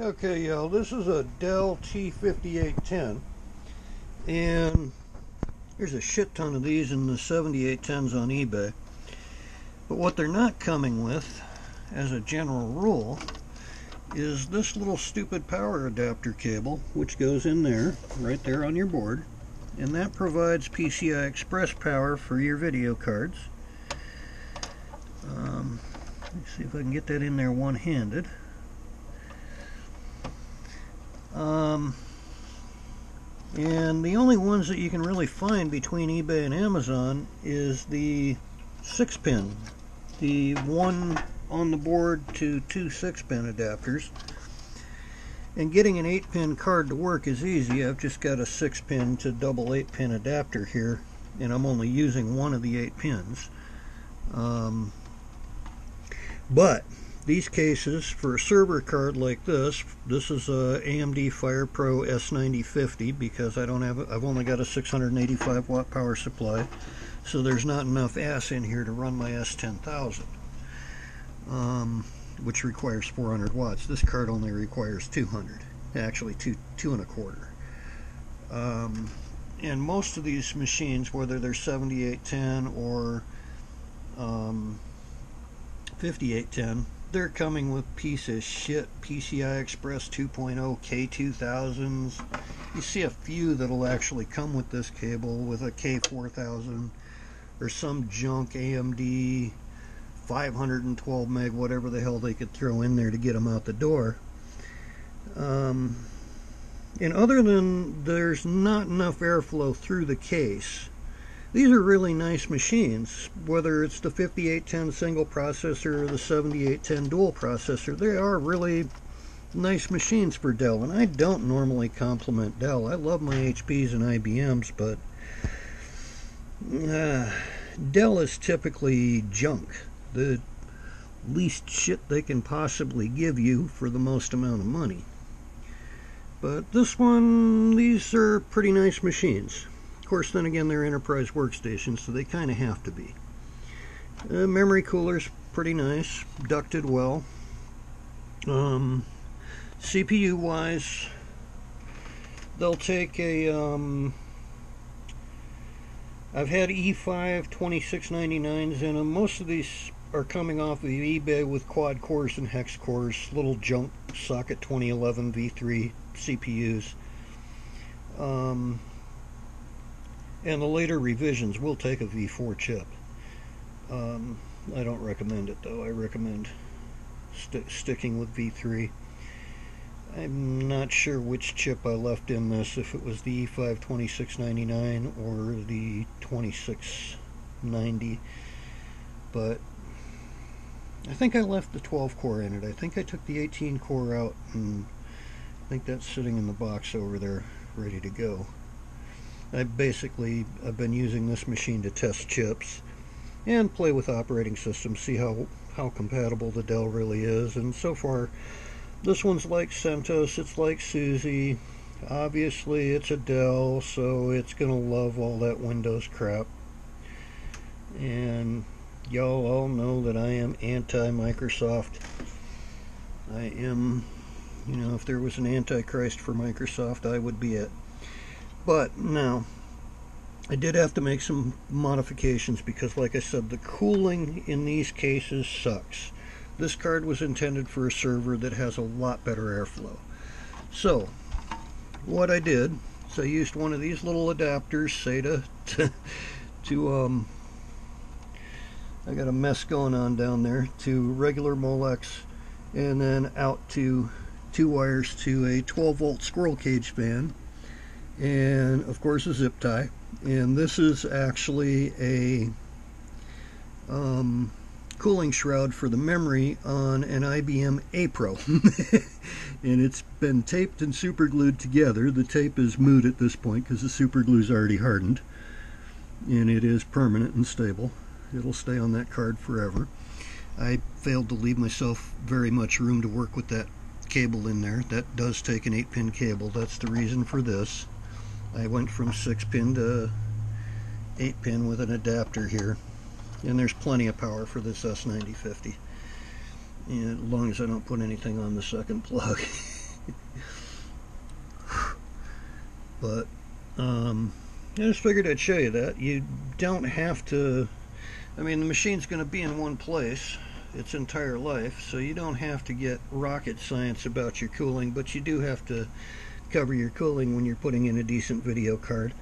Okay, y'all, this is a Dell T5810, and there's a shit ton of these in the 7810s on eBay. But what they're not coming with, as a general rule, is this little stupid power adapter cable, which goes in there, right there on your board, and that provides PCI Express power for your video cards. Um, let's see if I can get that in there one-handed. Um, and the only ones that you can really find between eBay and Amazon is the 6 pin, the one on the board to two 6 pin adapters. And getting an 8 pin card to work is easy. I've just got a 6 pin to double eight pin adapter here, and I'm only using one of the 8 pins. Um, but these cases for a server card like this this is a AMD FirePro S9050 because I don't have I've only got a 685 watt power supply so there's not enough ass in here to run my S10000 um, which requires 400 watts. This card only requires 200 actually two two and a quarter. Um, and most of these machines whether they're 7810 or um, 5810 they're coming with piece of shit PCI Express 2.0 K2000s. You see a few that'll actually come with this cable with a K4000 or some junk AMD 512 meg, whatever the hell they could throw in there to get them out the door. Um, and other than there's not enough airflow through the case, these are really nice machines, whether it's the 5810 single processor or the 7810 dual processor. They are really nice machines for Dell, and I don't normally compliment Dell. I love my HPs and IBMs, but uh, Dell is typically junk. The least shit they can possibly give you for the most amount of money. But this one, these are pretty nice machines course, then again, they're enterprise workstations, so they kind of have to be. Uh, memory cooler's pretty nice, ducted well. Um, CPU wise, they'll take a. Um, I've had E5 2699s in them. Most of these are coming off of eBay with quad cores and hex cores, little junk socket 2011 V3 CPUs. Um, and the later revisions will take a V4 chip. Um, I don't recommend it though. I recommend st sticking with V3. I'm not sure which chip I left in this, if it was the E5 2699 or the 2690, but I think I left the 12 core in it. I think I took the 18 core out and I think that's sitting in the box over there ready to go. I basically I've been using this machine to test chips and play with operating systems, see how, how compatible the Dell really is. And so far, this one's like CentOS, it's like SUSE. Obviously, it's a Dell, so it's going to love all that Windows crap. And y'all all know that I am anti-Microsoft. I am, you know, if there was an Antichrist for Microsoft, I would be it. But now, I did have to make some modifications because, like I said, the cooling in these cases sucks. This card was intended for a server that has a lot better airflow. So, what I did is I used one of these little adapters, SATA, to, to um, I got a mess going on down there, to regular Molex, and then out to two wires to a 12 volt squirrel cage fan and of course a zip tie. And this is actually a um, cooling shroud for the memory on an IBM A-Pro and it's been taped and super glued together. The tape is moot at this point because the super glue is already hardened. And it is permanent and stable. It'll stay on that card forever. I failed to leave myself very much room to work with that cable in there. That does take an 8 pin cable. That's the reason for this I went from 6 pin to 8 pin with an adapter here. And there's plenty of power for this S9050 and as long as I don't put anything on the second plug. But um, I just figured I'd show you that. You don't have to I mean the machine's gonna be in one place its entire life so you don't have to get rocket science about your cooling but you do have to cover your cooling when you're putting in a decent video card.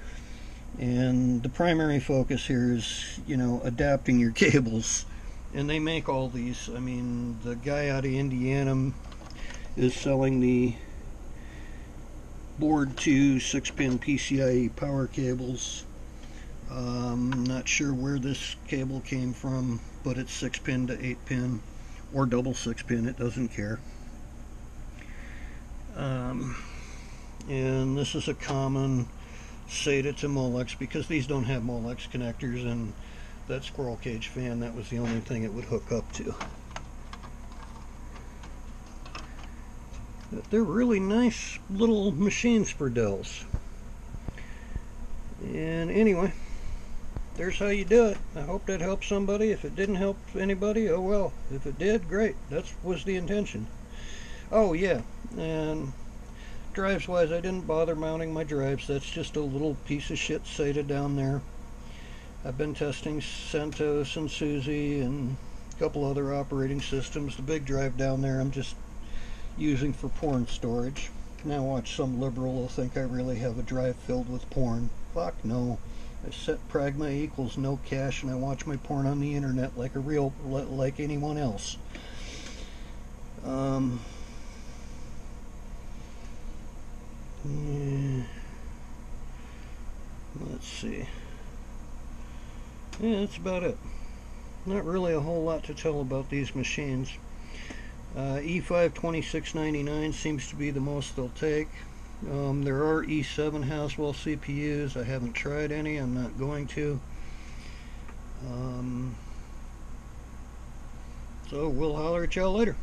And the primary focus here is, you know, adapting your cables. And they make all these. I mean, the guy out of Indiana is selling the board 2 6 pin PCIe power cables. Um, not sure where this cable came from, but it's 6 pin to 8 pin or double 6 pin, it doesn't care. Um, and this is a common SATA to Molex because these don't have Molex connectors and that squirrel cage fan that was the only thing it would hook up to. but They're really nice little machines for Dells. And anyway, there's how you do it. I hope that helped somebody. If it didn't help anybody, oh well. If it did, great. That was the intention. Oh yeah, and drives wise, I didn't bother mounting my drives. That's just a little piece of shit SATA down there. I've been testing CentOS and SUSE and a couple other operating systems. The big drive down there, I'm just using for porn storage. Now watch some liberal will think I really have a drive filled with porn. Fuck no. I set pragma equals no cache and I watch my porn on the internet like a real like anyone else. Um, yeah. Let's see. Yeah, that's about it. Not really a whole lot to tell about these machines. Uh, E5 2699 seems to be the most they'll take. Um, there are E7 Haswell CPUs. I haven't tried any. I'm not going to. Um, so we'll holler at y'all later.